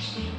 Christ.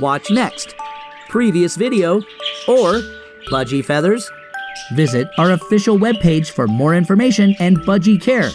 Watch next, previous video, or Budgie Feathers. Visit our official webpage for more information and Budgie Care